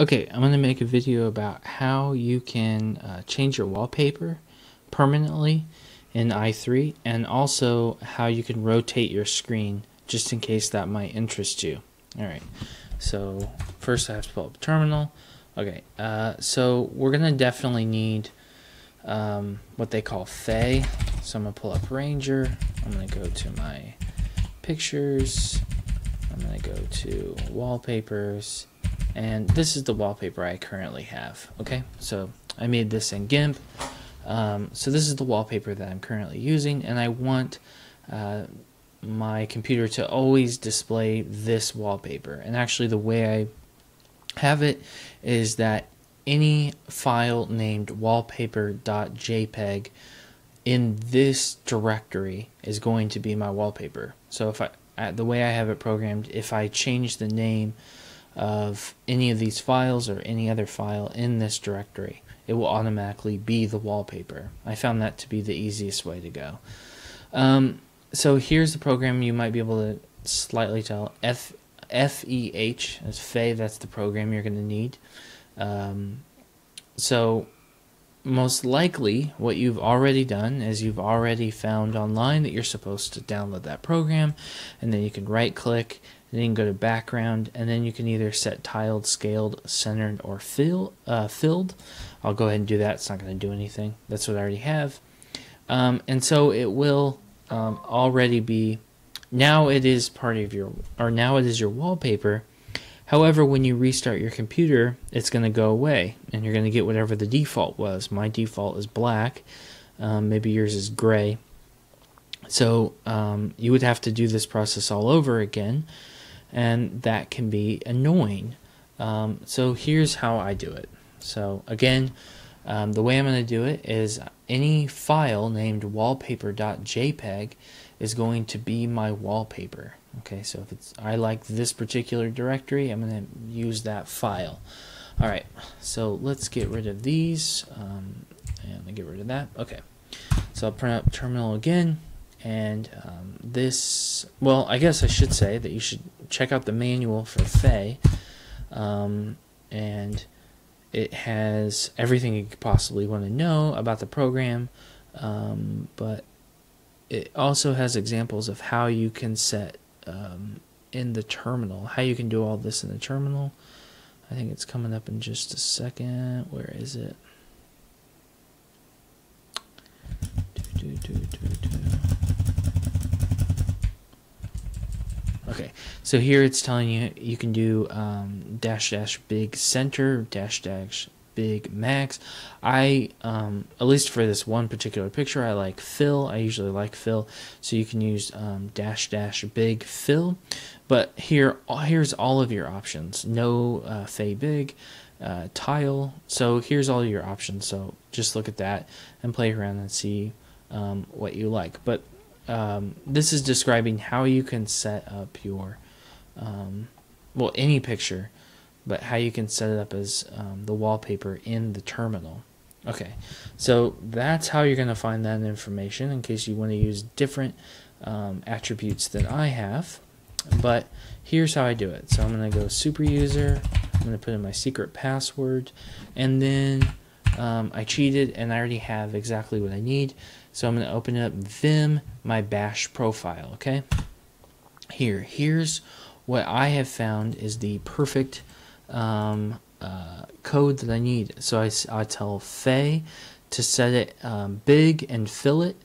Okay, I'm going to make a video about how you can uh, change your wallpaper permanently in i3 and also how you can rotate your screen just in case that might interest you. Alright, so first I have to pull up terminal. Okay, uh, so we're going to definitely need um, what they call Fay. So I'm going to pull up Ranger. I'm going to go to my pictures. I'm going to go to wallpapers and this is the wallpaper I currently have okay? So I made this in GIMP. Um, so this is the wallpaper that I'm currently using and I want uh, my computer to always display this wallpaper. And actually the way I have it is that any file named wallpaper.jpg in this directory is going to be my wallpaper. So if I the way I have it programmed if I change the name of any of these files or any other file in this directory, it will automatically be the wallpaper. I found that to be the easiest way to go. Um, so here's the program you might be able to slightly tell. F FEH is Fay, that's the program you're going to need. Um, so most likely what you've already done is you've already found online that you're supposed to download that program and then you can right click then you can go to background and then you can either set tiled scaled centered or fill, uh, filled. I'll go ahead and do that. It's not going to do anything. That's what I already have. Um, and so it will um, already be now it is part of your or now it is your wallpaper. However, when you restart your computer, it's going to go away and you're going to get whatever the default was. My default is black, um, maybe yours is gray. So um, you would have to do this process all over again, and that can be annoying. Um, so here's how I do it. So again, um, the way I'm going to do it is any file named wallpaper.jpg is going to be my wallpaper. Okay, so if it's I like this particular directory, I'm going to use that file. All right, so let's get rid of these. Um, and get rid of that. Okay, so I'll print up terminal again. And um, this, well, I guess I should say that you should check out the manual for Fay. Um, and it has everything you could possibly want to know about the program. Um, but it also has examples of how you can set um, in the terminal, how you can do all this in the terminal. I think it's coming up in just a second. Where is it? Do, do, do, okay, so here it's telling you you can do um, dash dash big center dash dash big max. I, um, at least for this one particular picture, I like fill. I usually like fill, so you can use um, dash dash big fill. But here, here's all of your options. No uh, Fay big, uh, tile. So here's all your options. So just look at that and play around and see um, what you like. But um, this is describing how you can set up your, um, well, any picture but how you can set it up as um, the wallpaper in the terminal. Okay, so that's how you're going to find that information in case you want to use different um, attributes that I have. But here's how I do it. So I'm going to go super user, I'm going to put in my secret password, and then um, I cheated and I already have exactly what I need. So I'm going to open up Vim, my bash profile, okay? Here, here's what I have found is the perfect um, uh, code that I need. So I, I tell Fay to set it um, big and fill it.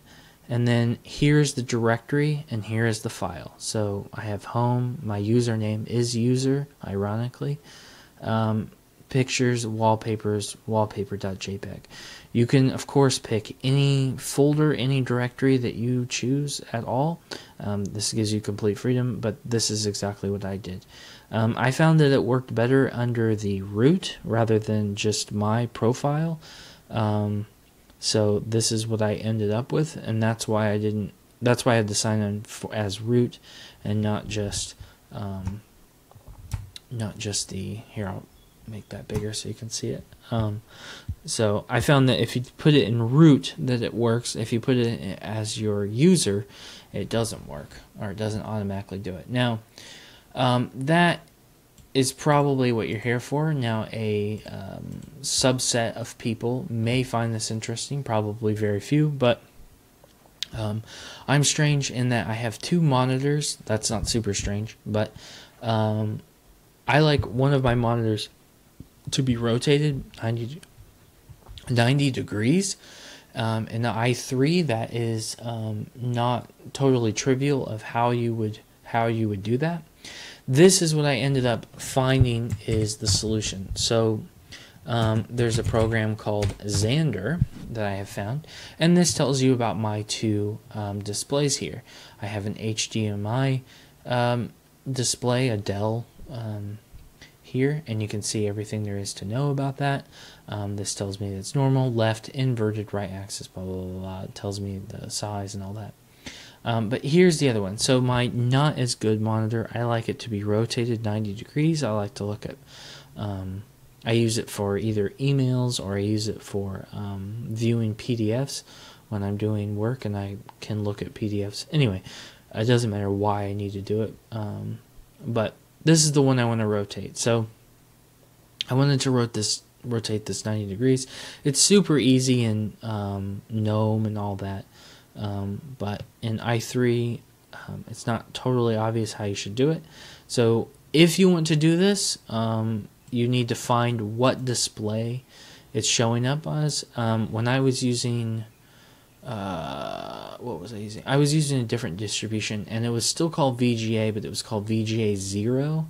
And then here's the directory and here is the file. So I have home, my username is user, ironically. Um, pictures, wallpapers, wallpaper.jpg. You can, of course, pick any folder, any directory that you choose at all. Um, this gives you complete freedom, but this is exactly what I did. Um, I found that it worked better under the root rather than just my profile. Um, so this is what I ended up with, and that's why I didn't. That's why I had to sign in for, as root and not just um, not just the here. I'll make that bigger so you can see it. Um, so I found that if you put it in root, that it works. If you put it as your user, it doesn't work or it doesn't automatically do it. Now, um, that is probably what you're here for. Now, a um, subset of people may find this interesting, probably very few, but um, I'm strange in that I have two monitors. That's not super strange, but um, I like one of my monitors to be rotated 90, 90 degrees. Um, the i3, that is um, not totally trivial of how you would how you would do that. This is what I ended up finding is the solution. So um, there's a program called Xander that I have found, and this tells you about my two um, displays here. I have an HDMI um, display, a Dell um, here, and you can see everything there is to know about that. Um, this tells me it's normal, left, inverted, right axis, blah, blah, blah, blah. It tells me the size and all that. Um, but here's the other one. So my not as good monitor, I like it to be rotated 90 degrees. I like to look at, um, I use it for either emails or I use it for um, viewing PDFs when I'm doing work and I can look at PDFs. Anyway, it doesn't matter why I need to do it. Um, but this is the one I want to rotate. So I wanted to rotate this rotate this 90 degrees. It's super easy in um, GNOME and all that. Um, but in i3, um, it's not totally obvious how you should do it. So if you want to do this, um, you need to find what display it's showing up as. Um, when I was using, uh, what was I using? I was using a different distribution, and it was still called VGA, but it was called VGA Zero.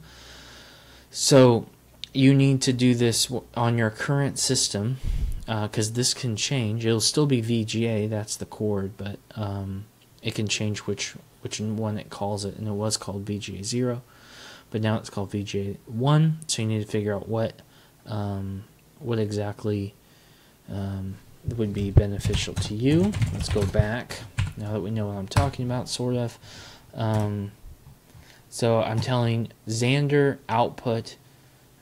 So you need to do this on your current system because uh, this can change. It'll still be VGA, that's the chord, but um, it can change which which one it calls it, and it was called VGA zero, but now it's called VGA one. So you need to figure out what um, what exactly um, would be beneficial to you. Let's go back now that we know what I'm talking about, sort of. Um, so I'm telling Xander output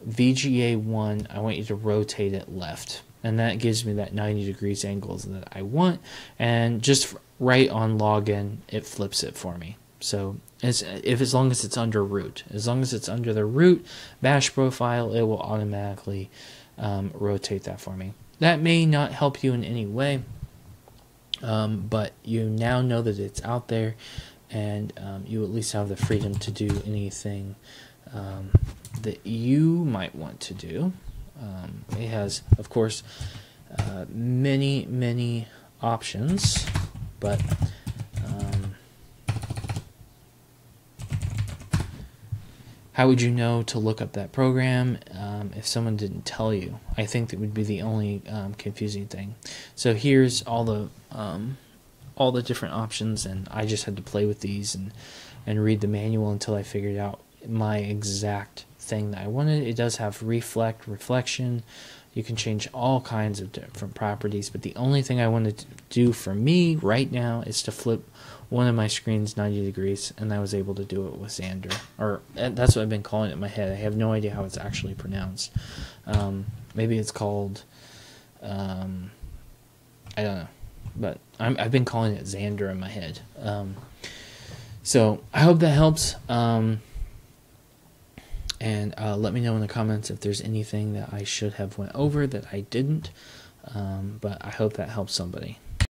VGA one. I want you to rotate it left and that gives me that 90 degrees angles that I want and just right on login it flips it for me so it's, if as long as it's under root as long as it's under the root bash profile it will automatically um, rotate that for me that may not help you in any way um, but you now know that it's out there and um, you at least have the freedom to do anything um, that you might want to do. Um, it has, of course, uh, many, many options, but um, how would you know to look up that program um, if someone didn't tell you? I think that would be the only um, confusing thing. So here's all the um, all the different options, and I just had to play with these and and read the manual until I figured out my exact thing that I wanted. It does have reflect, reflection. You can change all kinds of different properties, but the only thing I wanted to do for me right now is to flip one of my screens 90 degrees, and I was able to do it with Xander. Or that's what I've been calling it in my head. I have no idea how it's actually pronounced. Um, maybe it's called, um, I don't know, but i have been calling it Xander in my head. Um, so I hope that helps. Um, and uh, let me know in the comments if there's anything that I should have went over that I didn't. Um, but I hope that helps somebody.